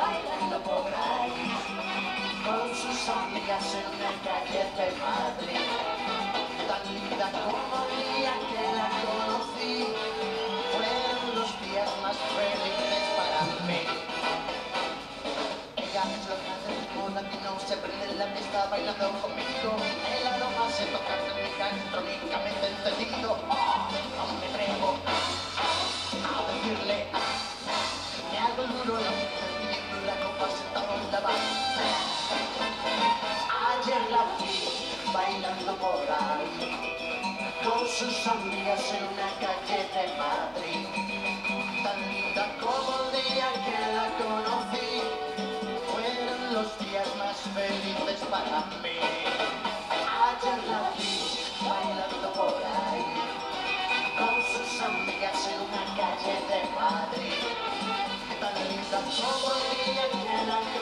bailando por ahí, con sus amigas en la calle de Madrid. Tan linda como el día que la conocí, fueron los días más felices para mí. Ella es lo que hace una que no se prende en la pista bailando conmigo. El aroma se toca electrónicamente entendido. Oh, no me atrevo a decirle, me hago el duro, Άλλαζες, χορεύεις το πορτρέτο μου. Και με την αγάπη μου, με την αγάπη μου, με την αγάπη. Και με την αγάπη μου, μες την αγάπη μου, με την αγάπη μου. Και με την αγάπη μου, με την αγάπη μου, με την αγάπη μου. Και με την